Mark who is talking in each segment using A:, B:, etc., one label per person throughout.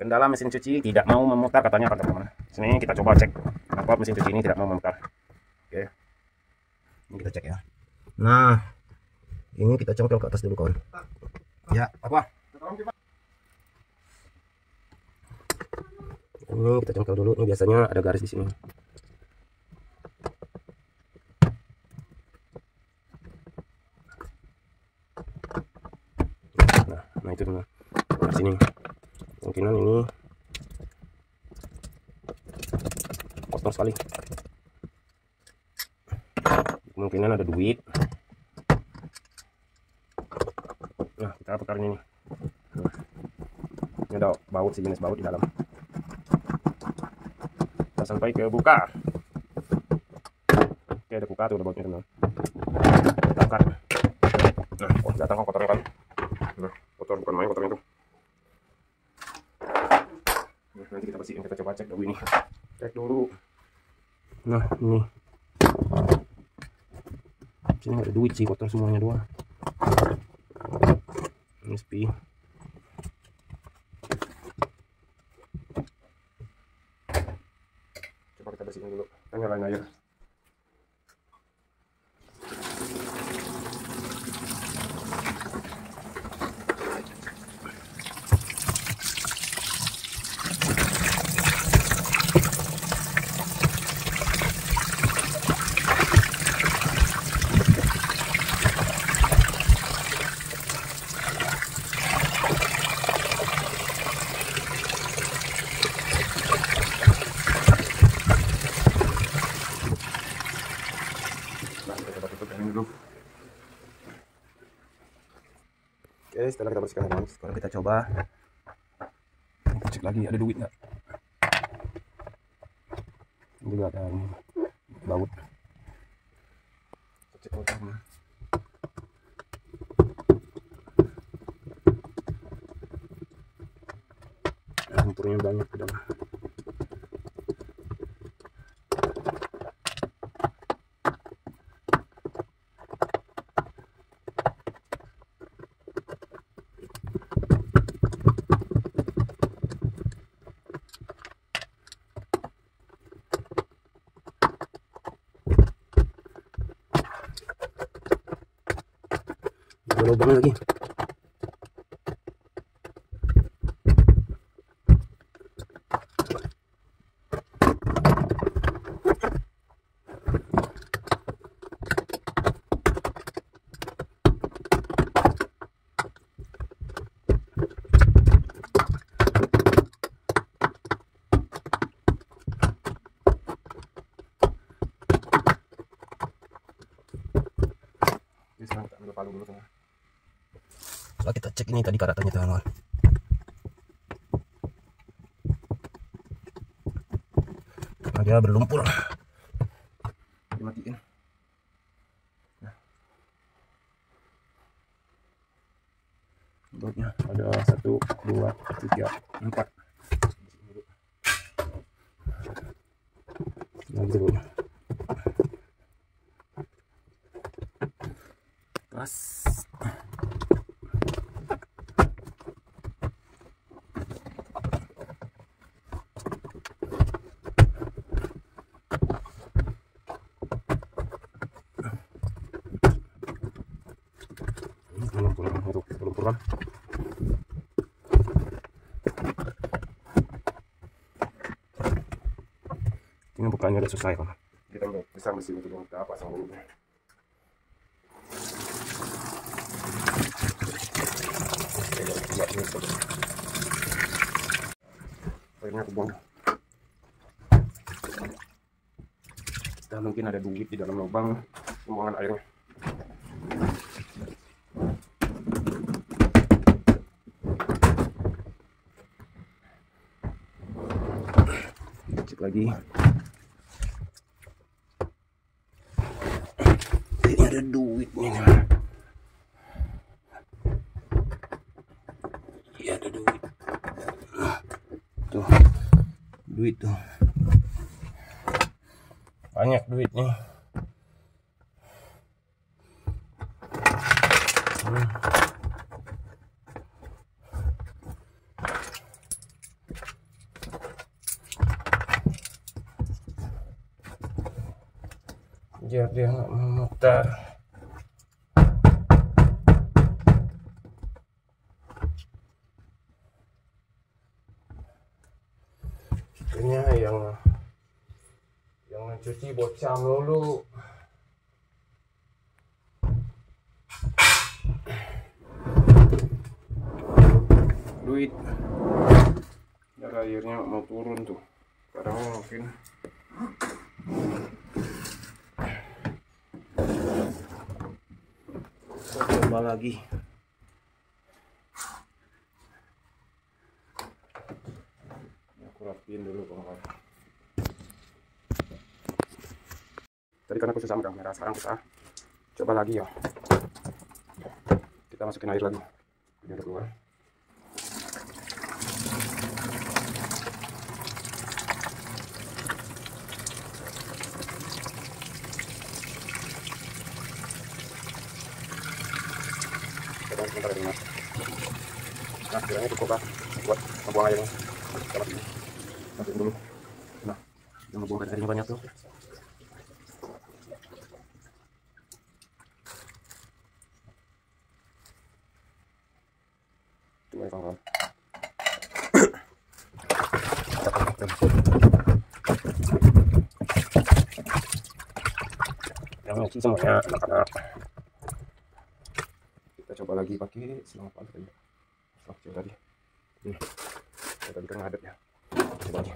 A: kendala mesin cuci tidak mau memutar katanya teman-teman. Sini kita coba cek kenapa mesin cuci ini tidak mau memutar. Oke. Ini kita cek ya. Nah ini kita congkel ke atas dulu kawan. Ya apa? Ini kita congkel dulu. Ini biasanya ada garis di sini. Nah, nah itu dulu nah sini kemungkinan ini kotor sekali. Kemungkinan ada duit. Nah kita putar ini. Nih ini ada baut jenis baut di dalam. Kita sampai ke buka. Oke ada buka tuh ada bautnya teman kita angkat nah oh datang kok kotornya kan? Nah kotor bukan main kotornya tuh nah, nanti kita bersihin kita coba cek dulu ini. Cek dulu. Nah ini. Sini ada duit sih kotor semuanya doang. Ini coba kita bersihin dulu. Kita nyalain air Nah, kita coba tutup yang ini dulu. Oke, setelah kita bersihkan teman, sekarang kita coba cek lagi ada duit nggak? Ini juga ada baut. Cek bautnya. Lumpurnya banyak ke. Ada lubang lagi. Oke, sekarang kita dulu. Setelah kita cek ini tadi karatannya teman-teman. Karena dia berlumpur. Dimatiin. Nah. Ada satu, dua, tiga, empat. Nah, gitu bautnya. Pas. Belum pulang untuk belum pulang. Ini bukannya udah selesai kan? Kita udah bisa mesin itu dong, kita pasang dulu. akhirnya aku buang dan mungkin ada duit di dalam lubang pembuangan airnya cek lagi ada duit nih iya ada duit. Nah, tuh. Duit tuh. Banyak duitnya Jadi biar dia nggak memutar yang mencuci bocah melulu. Duit. Biar airnya mau turun tuh. Kadang mungkin coba lagi. Aku rapiin dulu kawan tadi kan aku susah megang merah sekarang kita coba lagi ya. Kita masukin air lagi. Ini udah keluar. Coba sebentar ini mas. Nah kiranya cukup lah buat membuang airnya. Kita masukin. Dulu. Nah yang membuangkan airnya banyak tuh Kawan yang nyuci semuanya anak-anak kita coba lagi pakai selang apa tadi? Selang kecil tadi. Ini. Saya tadi kan ngadet ya. Coba aja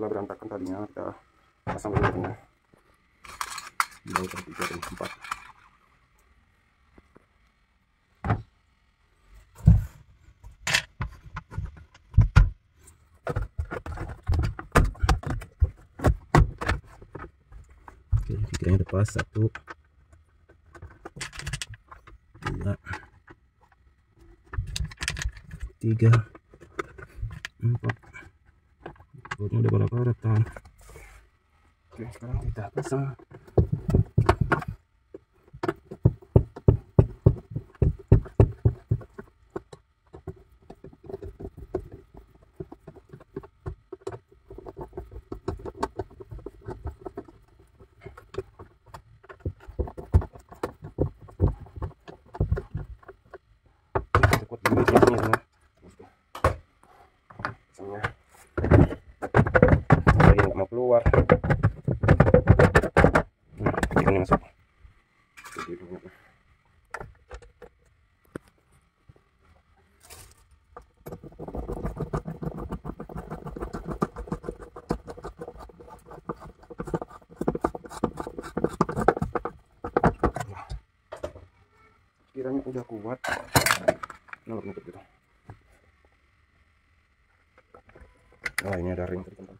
A: setelah tadinya kita pasang di bawah tiga dan empat. Oke, kiranya udah pas satu. Dua. Tiga. Empat Bautnya udah pada karatan. Oke, sekarang kita pasang. Kita kuat di bagian sini semua. Pasangnya lagi nggak mau keluar nah, ikannya masuk Jadi, ini. Nah, kiranya udah kuat. Gitu. Nah ini ada ring teman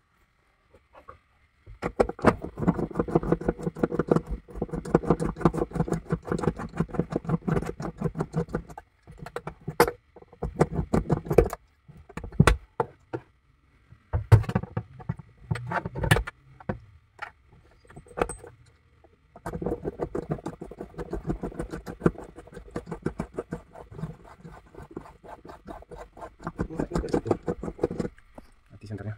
A: Mati senternya.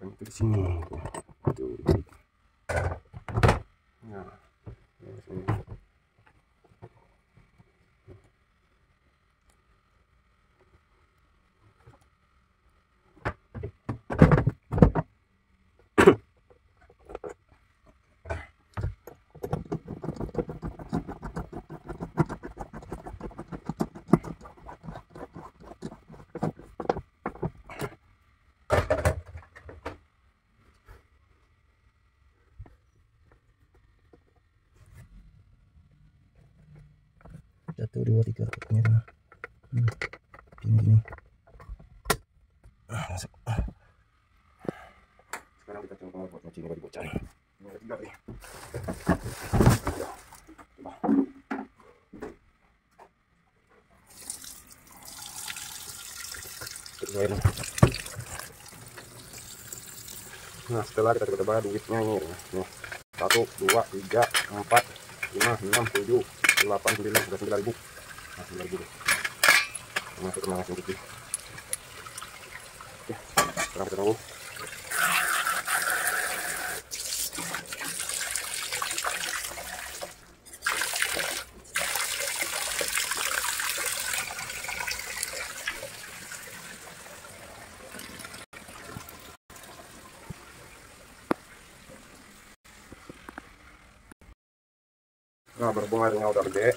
A: Rem itu di sini. Tuh. Nah, ini sini. Satu dua tiga ini sana hmm. gini gini ah, masuk sekarang kita coba sini bagi bocah nih. Ini ada tiga nih. Ya. Nah setelah kita coba duitnya ini nih satu dua tiga empat lima enam tujuh delapan sembilan sudah sembilan ribu nah sembilan ribu masuk ke sekarang kita tunggu Nah, berhubung airnya udah gede,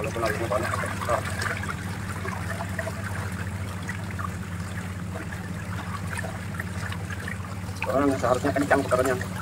A: kalau penalnya banyak besar. Sekarang seharusnya kencang putarannya.